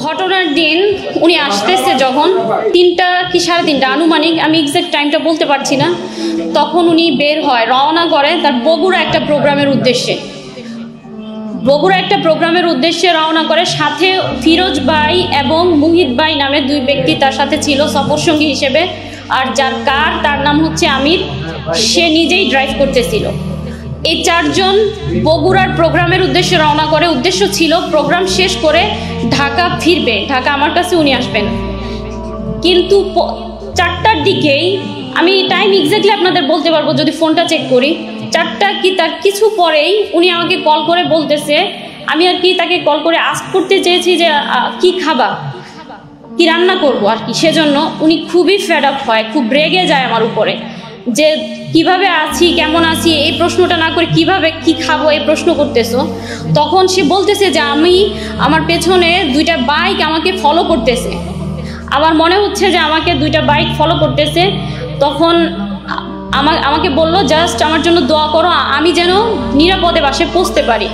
ঘটনার দিন উনি আসতেছে যখন তিনটা কি সাড়ে তিনটা? আনুমানিক, আমি এক্সাক্ট টাইমটা বলতে পারছি না। তখন উনি বের হয়, রওনা করে তার বগুড়া একটা প্রোগ্রামের উদ্দেশ্যে। বগুড়া একটা প্রোগ্রামের উদ্দেশ্যে রওনা করে, সাথে ফিরোজ ভাই এবং মুহিত ভাই নামে দুই ব্যক্তি তার সাথে ছিল সফরসঙ্গী হিসেবে। আর যার কার, তার নাম হচ্ছে আমির। সে নিজেই ড্রাইভ করতেছিল। এই চারজন বগুড়ার প্রোগ্রামের উদ্দেশ্যে রওনা করে। উদ্দেশ্য ছিল প্রোগ্রাম শেষ করে ঢাকা ফিরবে। ঢাকা আমার কাছে উনি আসবেন। কিন্তু চারটার দিকেই আমি টাইম এক্স্যাক্টলি আপনাদের বলতে পারব, যদি ফোনটা চেক করি। চারটা কি তার কিছু পরেই উনি আমাকে কল করে বলতেছে, আমি আর কি তাকে কল করে আস্ক করতে চেয়েছি যে কি খাবা? কি রান্না করব আর কি? সেজন্য উনি খুবই ফেড আপ হয়, খুব রেগে যায় আমার উপরে। যে কীভাবে আছি, কেমন আছি, এই প্রশ্নটা না করে কীভাবে কি খাব, এই প্রশ্ন করতেছো। তখন সে বলতেছে যে, আমি আমার পেছনে দুইটা বাইক আমাকে ফলো করতেছে। আমার মনে হচ্ছে যে, আমাকে দুইটা বাইক ফলো করতেছে। তখন আমাকে বলল, জাস্ট আমার জন্য দোয়া করো, আমি যেন নিরাপদে বাসে পৌঁছতে পারি।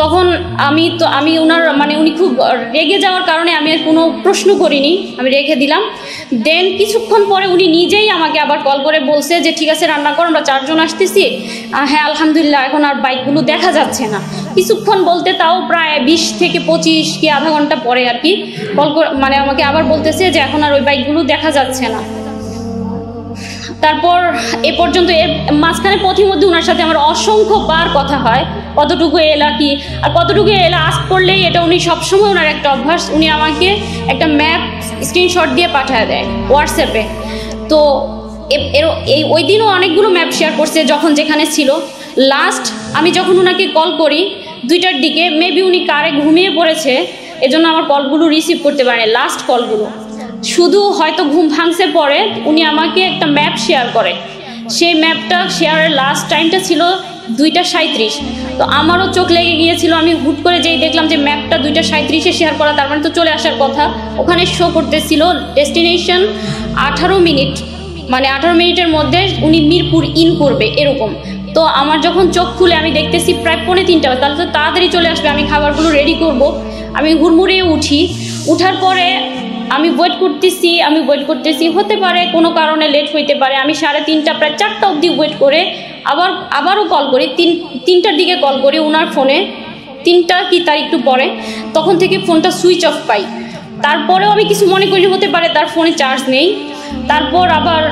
তখন আমি তো, আমি ওনার মানে উনি খুব রেগে যাওয়ার কারণে আমি আর কোনো প্রশ্ন করিনি, আমি রেখে দিলাম। দেন কিছুক্ষণ পরে উনি নিজেই আমাকে আবার কল করে বলছে যে, ঠিক আছে, রান্না করো, আমরা চারজন আসতেছি। হ্যাঁ আলহামদুলিল্লাহ, এখন আর বাইকগুলো দেখা যাচ্ছে না। কিছুক্ষণ বলতে তাও প্রায় বিশ থেকে পঁচিশ কি আধা ঘণ্টা পরে আর কি কল মানে আমাকে আবার বলতেছে যে, এখন আর ওই বাইকগুলো দেখা যাচ্ছে না। তারপর এ পর্যন্ত এর মাঝখানে পথির মধ্যে ওনার সাথে আমার অসংখ্যবার কথা হয়। কতটুকু এলা কি? আর কতটুকু এলা আস করলেই এটা উনি সবসময় ওনার একটা অভ্যাস, উনি আমাকে একটা ম্যাপ স্ক্রিনশট দিয়ে পাঠিয়ে দেয় হোয়াটসঅ্যাপে তো এই, ওই দিনও অনেকগুলো ম্যাপ শেয়ার করছে যখন যেখানে ছিল। লাস্ট আমি যখন ওনাকে কল করি, দুইটার দিকে মেবি উনি কারে ঘুমিয়ে পড়েছে, এজন্য আমার কলগুলো রিসিভ করতে পারে লাস্ট কলগুলো শুধু হয়তো ঘুম ভাঙছে পরে উনি আমাকে একটা ম্যাপ শেয়ার করে। সেই ম্যাপটা শেয়ারের লাস্ট টাইমটা ছিল দুইটা সাঁত্রিশ তো আমারও চোখ লেগে গিয়েছিল, আমি হুট করে যেই দেখলাম যে ম্যাপটা দুইটা সাঁত্রিশে শেয়ার করা, তার মানে তো চলে আসার কথা। ওখানে শো করতেছিল ডেস্টিনেশন আঠারো মিনিট মানে আঠারো মিনিটের মধ্যে উনি মিরপুর ইন করবে, এরকম। তো আমার যখন চোখ খুলে আমি দেখতেছি প্রায় পৌনে তিনটা তাহলে তো তাড়াতাড়ি চলে আসবে, আমি খাবারগুলো রেডি করব। আমি হুড়মুড়ে উঠি, উঠার পরে আমি ওয়েট করতেছি, আমি ওয়েট করতেছি, হতে পারে কোনো কারণে লেট হইতে পারে, আমি সাড়ে তিনটা, প্রায় চারটা অবধি ওয়েট করে আবার, আবারও কল করি। তিন, তিনটার দিকে কল করি ওনার ফোনে তিনটা কি তার একটু পরে। তখন থেকে ফোনটা সুইচ অফ পাই। তারপরেও আমি কিছু মনে করি হতে পারে তার ফোনে চার্জ নেই। তারপর আবার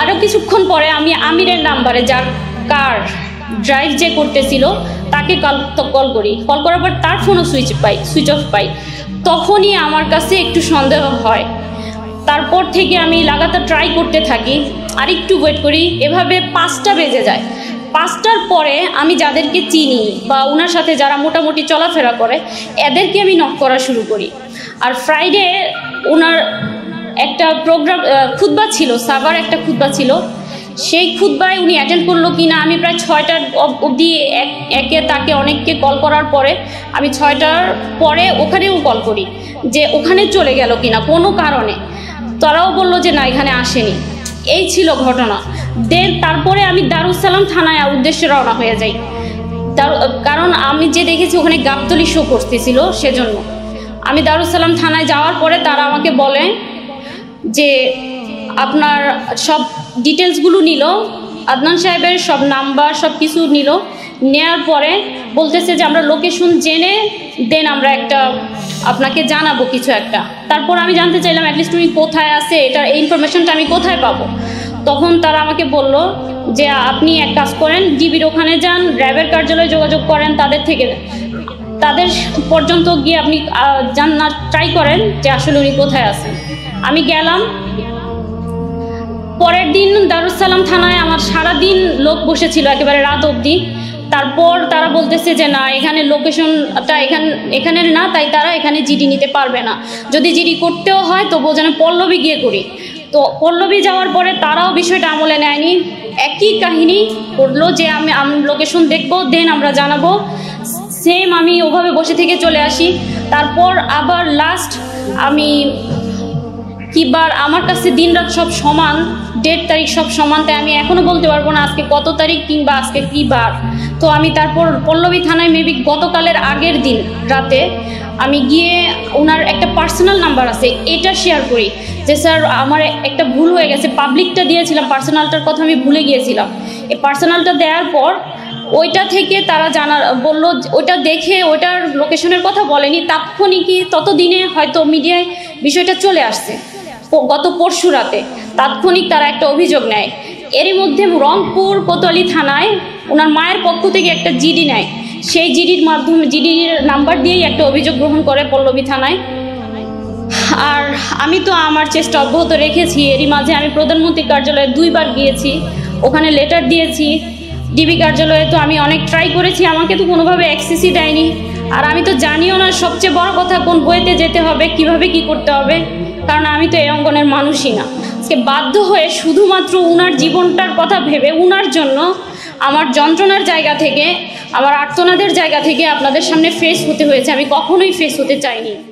আরও কিছুক্ষণ পরে আমি আমিরের নাম্বারে যার কার ড্রাইভ যে করতেছিল, তাকে কল কল করি। কল করার পর তার ফোনও সুইচ পাই সুইচ অফ পাই। তখনই আমার কাছে একটু সন্দেহ হয়। তারপর থেকে আমি লাগাতার ট্রাই করতে থাকি। আর একটু ওয়েট করি। এভাবে পাঁচটা বেজে যায়। পাঁচটার পরে আমি যাদেরকে চিনি বা ওনার সাথে যারা মোটামুটি চলাফেরা করে, এদেরকে আমি নক করা শুরু করি। আর ফ্রাইডে ওনার একটা প্রোগ্রাম খুতবা ছিল সাবার একটা খুতবা ছিল। সেই খুতবায় উনি অ্যাটেন্ড করল কি না আমি প্রায় ছয়টার অব- অবধি এক, একে তাকে অনেককে কল করার পরে আমি ছয়টার পরে ওখানেও কল করি যে ওখানে চলে গেল কি না কোনো কারণে। তারাও বলল যে না, এখানে আসেনি। এই ছিল ঘটনা। দেন তারপরে আমি দারুসালাম থানায় উদ্দেশ্যে রওনা হয়ে যাই। কারণ আমি যে দেখেছি ওখানে গাবতলি শো করতেছিল সেজন্য। আমি দারুসালাম থানায় যাওয়ার পরে তারা আমাকে বলে যে, আপনার সব ডিটেলসগুলো নিল, আদনান সাহেবের সব নাম্বার সব কিছু নিল। নেয়ার পরে বলতেছে যে আমরা লোকেশন জেনে দেন আমরা একটা আপনাকে জানাব কিছু একটা। তারপর আমি জানতে চাইলাম অ্যাটলিস্ট উনি কোথায় আছে? এটা এই ইনফরমেশনটা আমি কোথায় পাবো? তখন তারা আমাকে বলল যে আপনি এক কাজ করেন ডিবির ওখানে যান র্যাবের কার্যালয়ে যোগাযোগ করেন তাদের থেকে তাদের পর্যন্ত গিয়ে আপনি আহ, জানার ট্রাই করেন যে আসলে উনি কোথায় আছেন। আমি গেলাম। পরের দিন দারুসালাম থানায় আমার সারা দিন লোক বসেছিল একেবারে রাত অবধি। তারপর তারা বলতেছে যে না, এখানে লোকেশনটা এখান, এখানের না, তাই তারা এখানে জিডি নিতে পারবে না। যদি জিডি করতেও হয়, তবুও যেন পল্লবী গিয়ে করি। তো পল্লবী যাওয়ার পরে তারাও বিষয়টা আমলে নেয়নি। একই কাহিনী করল যে আমি লোকেশন দেখব দেন আমরা জানাব। সেম আমি ওভাবে বসে থেকে চলে আসি। তারপর আবার লাস্ট আমি কিবার আমার কাছে দিনরাত সব সমান ডেট তারিখ সব সমান, তাই আমি এখনও বলতে পারব না আজকে কত তারিখ কিংবা আজকে কী বার তো আমি তারপর পল্লবী থানায় মেবি গতকালের আগের দিন রাতে আমি গিয়ে ওনার একটা পার্সোনাল নাম্বার আছে, এটা শেয়ার করি। যে স্যার, আমার একটা ভুল হয়ে গেছে পাবলিকটা দিয়েছিলাম পার্সোনালটার কথা আমি ভুলে গিয়েছিলাম। এই পার্সোনালটা দেওয়ার পর ওইটা থেকে তারা জানা, বলল ওইটা দেখে ওইটার লোকেশনের কথা বলেনি তাৎক্ষণিকই ততদিনে হয়তো মিডিয়ায় বিষয়টা চলে আসছে গত পরশু রাতে। তাৎক্ষণিক তারা একটা অভিযোগ নেয়। এরই মধ্যে রংপুর কোতোয়ালি থানায় ওনার মায়ের পক্ষ থেকে একটা জিডি নেয়। সেই জিডির মাধ্যমে জিডির নাম্বার দিয়েই একটা অভিযোগ গ্রহণ করে পল্লবী থানায়। আর আমি তো আমার চেষ্টা অব্যাহত রেখেছি। এরই মাঝে আমি প্রধানমন্ত্রী কার্যালয়ে দুইবার গিয়েছি। ওখানে লেটার দিয়েছি। ডিবি কার্যালয়ে তো আমি অনেক ট্রাই করেছি। আমাকে তো কোনোভাবে অ্যাক্সেসই দেয়নি। আর আমি তো জানিও না সবচেয়ে বড় কথা কোন বইতে যেতে হবে, কীভাবে কি করতে হবে। কারণ আমি তো এই অঙ্গনের মানুষই না। আজকে বাধ্য হয়ে শুধুমাত্র উনার জীবনটার কথা ভেবে, উনার জন্য আমার যন্ত্রণার জায়গা থেকে, আমার আর্তনাদের জায়গা থেকে আপনাদের সামনে ফেস হতে হয়েছে। আমি কখনোই ফেস হতে চাইনি।